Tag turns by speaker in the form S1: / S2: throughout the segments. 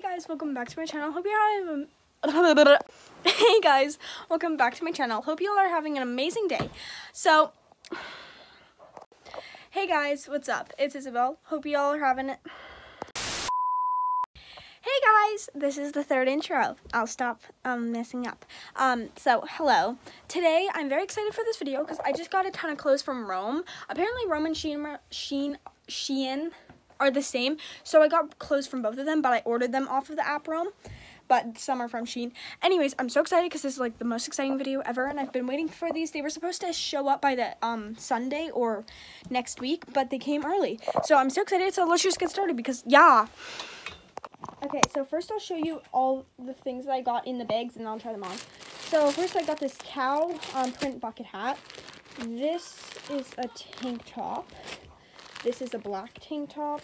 S1: Hey guys, welcome back to my channel. Hope you're having Hey guys, welcome back to my channel. Hope you all are having an amazing day. So Hey guys, what's up? It's Isabel. Hope you all are having it. Hey guys, this is the third intro. I'll stop um, messing up. Um, so, hello. Today, I'm very excited for this video because I just got a ton of clothes from Rome. Apparently, Rome and Sheen Shein, Shein are the same. So I got clothes from both of them, but I ordered them off of the app Rome. But some are from Shein. Anyways, I'm so excited because this is like the most exciting video ever, and I've been waiting for these. They were supposed to show up by the um Sunday or next week, but they came early. So I'm so excited. So let's just get started because yeah. Okay, so first I'll show you all the things that I got in the bags, and I'll try them on. So first I got this cow um, print bucket hat. This is a tank top. This is a black tank top.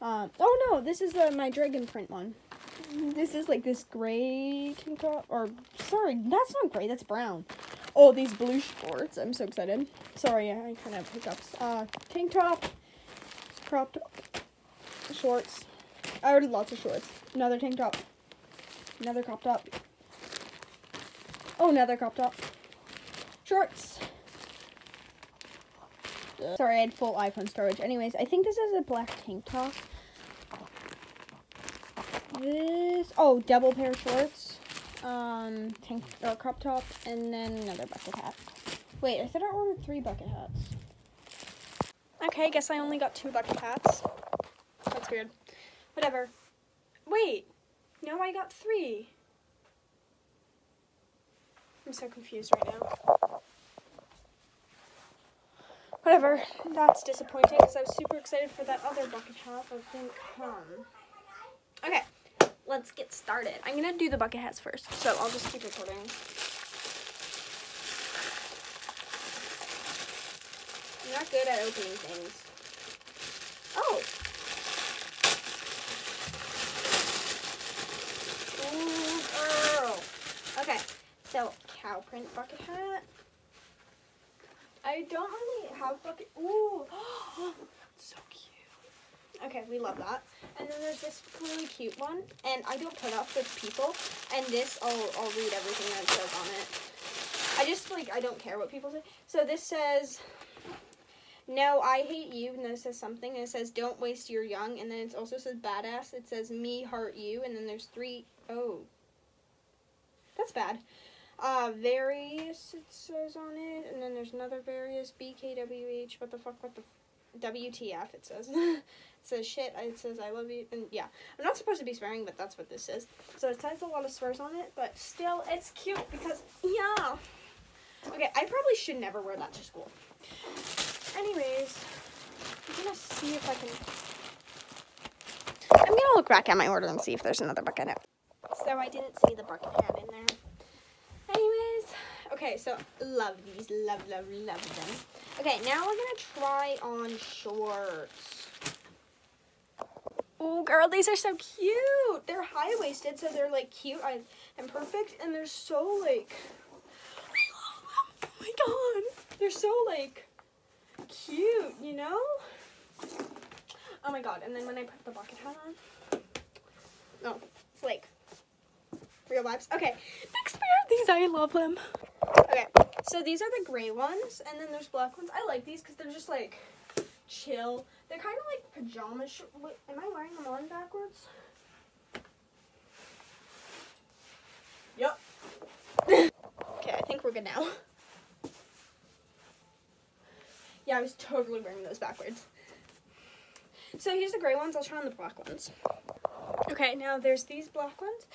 S1: Um, oh no, this is uh, my dragon print one. This is like this gray tank top, or sorry, that's not gray, that's brown. Oh, these blue shorts, I'm so excited. Sorry, I kind of hiccups. Uh, tank top, cropped shorts. I ordered lots of shorts. Another tank top. Another crop top. Oh, another crop top. Shorts. Sorry, I had full iPhone storage. Anyways, I think this is a black tank top. This, oh, double pair of shorts. Um, tank, or crop top, and then another bucket hat. Wait, I said I ordered three bucket hats. Okay, I guess I only got two bucket hats. That's weird. Whatever. Wait, no, I got three. I'm so confused right now. Whatever, that's disappointing because I was super excited for that other bucket hat that didn't come. Okay, let's get started. I'm gonna do the bucket hats first, so I'll just keep recording. I'm not good at opening things. Oh! Ooh, girl! Okay, so cow print bucket hat. I don't really have bucket. Ooh, so cute. Okay, we love that. And then there's this really cute one, and I don't put up with people. And this, I'll I'll read everything that says on it. I just like I don't care what people say. So this says. No, I hate you, and then it says something, and it says don't waste your young, and then it also says badass. It says me heart you, and then there's three oh. That's bad. Uh, various, it says on it, and then there's another various, BKWH, what the fuck, what the, WTF, it says. it says shit, it says I love you, and yeah. I'm not supposed to be swearing, but that's what this says. So it says a lot of swears on it, but still, it's cute, because, yeah. Okay, I probably should never wear that to school. Anyways, I'm gonna see if I can, I'm gonna look back at my order and see if there's another book bucket hat. So I didn't see the bucket hat in there. Okay, so love these, love, love, love them. Okay, now we're gonna try on shorts. Oh, girl, these are so cute. They're high-waisted, so they're like cute and perfect, and they're so like. Oh my god, they're so like cute, you know? Oh my god, and then when I put the bucket hat on, oh, it's like real vibes. Okay, next pair of these, I love them. Okay, so these are the gray ones, and then there's black ones. I like these because they're just like chill. They're kind of like pajama sh Wait, am I wearing them on backwards? Yep. okay, I think we're good now. Yeah, I was totally wearing those backwards. So here's the gray ones. I'll try on the black ones. Okay, now there's these black ones.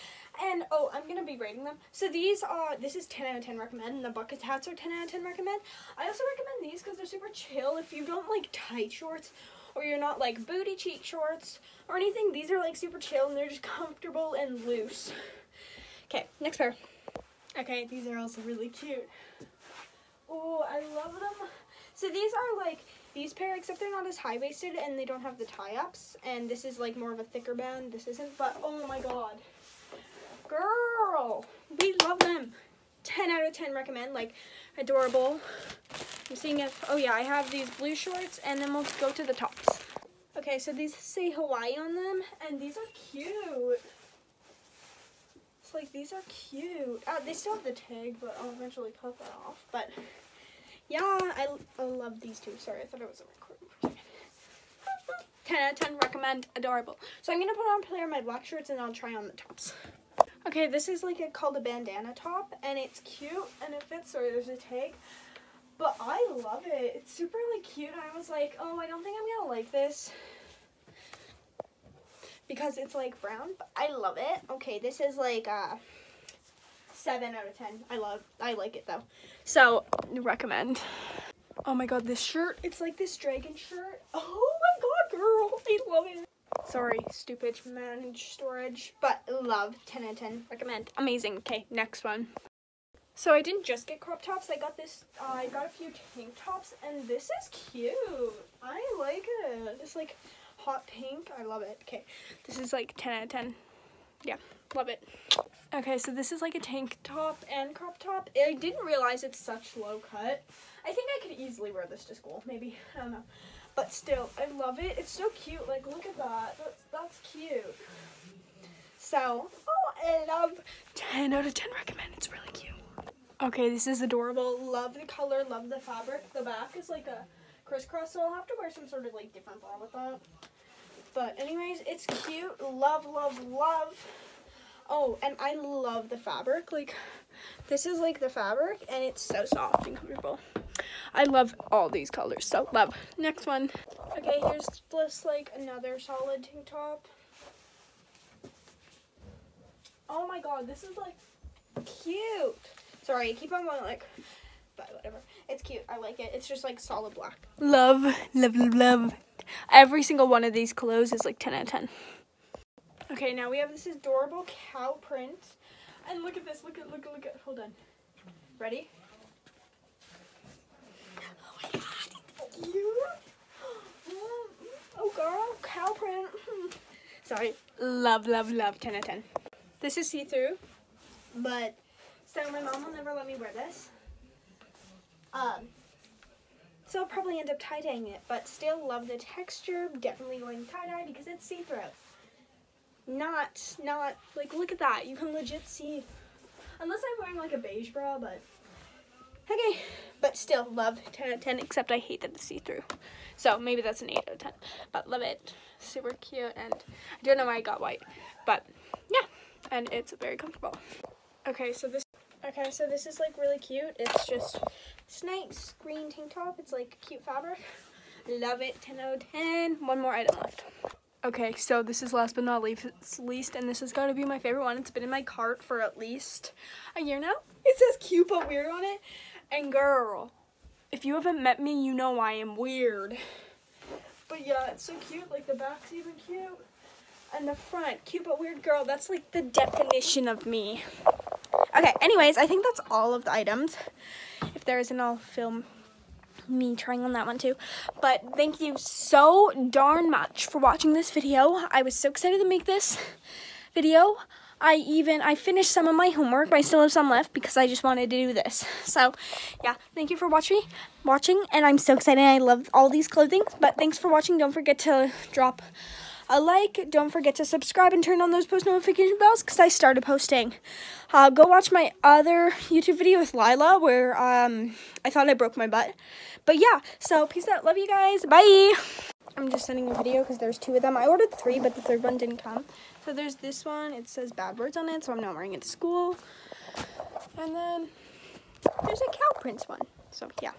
S1: And, oh, I'm going to be rating them. So these are, this is 10 out of 10 recommend, and the bucket hats are 10 out of 10 recommend. I also recommend these because they're super chill. If you don't like tight shorts, or you're not like booty cheek shorts, or anything, these are like super chill, and they're just comfortable and loose. Okay, next pair. Okay, these are also really cute. Oh, I love them. So these are like, these pair, except they're not as high-waisted, and they don't have the tie-ups, and this is like more of a thicker band. This isn't, but oh my god. Girl, we love them. 10 out of 10 recommend, like, adorable. I'm seeing if, oh yeah, I have these blue shorts, and then we'll go to the tops. Okay, so these say Hawaii on them, and these are cute. It's like these are cute. Uh, they still have the tag, but I'll eventually cut that off. But yeah, I, I love these two. Sorry, I thought it was a second. 10 out of 10 recommend. Adorable. So i'm gonna put on a pair of my black shirts and i'll try on the tops. Okay this is like a called a bandana top and it's cute and it fits sorry there's a tag. But i love it. It's super like cute i was like oh i don't think i'm gonna like this. Because it's like brown but i love it. Okay this is like uh seven out of ten i love i like it though so recommend oh my god this shirt it's like this dragon shirt oh my god girl i love it sorry stupid manage storage but love 10 out of 10 recommend amazing okay next one so I didn't just get crop tops. I got this. Uh, I got a few tank tops, and this is cute. I like it. It's like hot pink. I love it. Okay, this is like 10 out of 10. Yeah, love it. Okay, so this is like a tank top and crop top. I didn't realize it's such low cut. I think I could easily wear this to school. Maybe I don't know, but still, I love it. It's so cute. Like, look at that. That's that's cute. So, oh, I love 10 out of 10 recommend. It's really cute. Okay, this is adorable. Love the color, love the fabric. The back is like a crisscross, so I'll have to wear some sort of like different bra with that. But anyways, it's cute. Love, love, love. Oh, and I love the fabric. Like, this is like the fabric, and it's so soft and comfortable. I love all these colors, so love. Next one. Okay, here's just like another solid tank top. Oh my god, this is like cute. Sorry, I keep on going like, but whatever. It's cute. I like it. It's just like solid black. Love, love, love, love. Every single one of these clothes is like 10 out of 10. Okay, now we have this adorable cow print. And look at this. Look at, look at, look at. Hold on. Ready? Oh my god, it's cute. Oh girl, cow print. Sorry. Love, love, love. 10 out of 10. This is see-through, but so my mom will never let me wear this. Um, so I'll probably end up tie-dyeing it, but still love the texture. Definitely going tie-dye because it's see-through. Not, not, like, look at that. You can legit see, unless I'm wearing, like, a beige bra, but, okay. But still, love 10 out of 10, except I hate that it's see-through. So maybe that's an 8 out of 10. But love it. Super cute, and I don't know why I got white. But, yeah, and it's very comfortable. Okay, so this Okay, so this is like really cute. It's just nice green tank top. It's like cute fabric. Love it. 10 out of 10. One more item left. Okay, so this is last but not least, and this has got to be my favorite one. It's been in my cart for at least a year now. It says cute but weird on it. And girl, if you haven't met me, you know I am weird. But yeah, it's so cute. Like the back's even cute. And the front, cute but weird girl. That's like the definition of me. Okay, anyways, I think that's all of the items. There isn't, I'll film me trying on that one too. But thank you so darn much for watching this video. I was so excited to make this video. I even, I finished some of my homework, but I still have some left because I just wanted to do this. So, yeah, thank you for watching, watching, and I'm so excited. I love all these clothing, but thanks for watching. Don't forget to drop a like. Don't forget to subscribe and turn on those post notification bells because I started posting. Uh, go watch my other YouTube video with Lila where um, I thought I broke my butt. But yeah, so peace out. Love you guys. Bye. I'm just sending a video because there's two of them. I ordered three, but the third one didn't come. So there's this one. It says bad words on it, so I'm not wearing it to school. And then there's a cow prince one. So yeah.